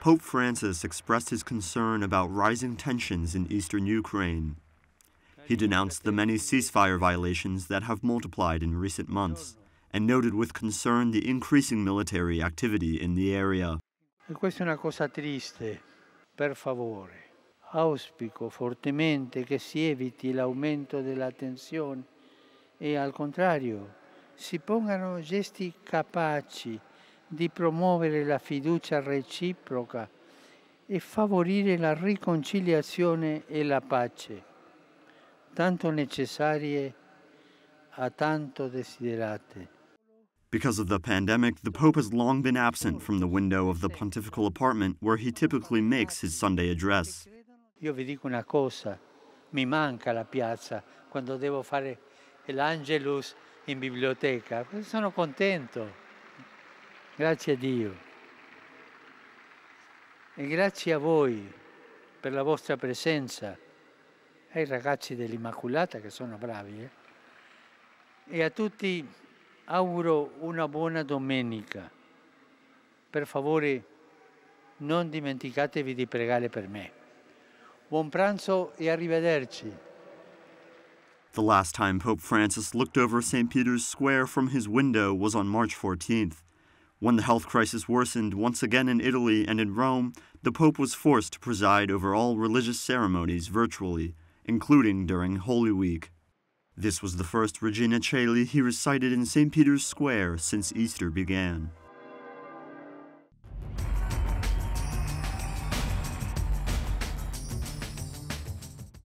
Pope Francis expressed his concern about rising tensions in eastern Ukraine. He denounced the many ceasefire violations that have multiplied in recent months and noted with concern the increasing military activity in the area. E al contrario si pongano gesti capaci di promuovere la fiducia reciproca e favorire la riconciliazione e la pace, tanto necessarie a tanto desiderate. Because of the pandemic, the Pope has long been absent from the window of the pontifical apartment where he typically makes his Sunday address. Io vi dico una cosa, mi manca la piazza quando devo fare l'Angelus in biblioteca, sono contento, grazie a Dio. E grazie a voi per la vostra presenza, ai ragazzi dell'Immacolata che sono bravi, eh? e a tutti auguro una buona domenica. Per favore non dimenticatevi di pregare per me. Buon pranzo e arrivederci. The last time Pope Francis looked over St. Peter's Square from his window was on March 14th. When the health crisis worsened once again in Italy and in Rome, the Pope was forced to preside over all religious ceremonies virtually, including during Holy Week. This was the first Regina Caeli he recited in St. Peter's Square since Easter began.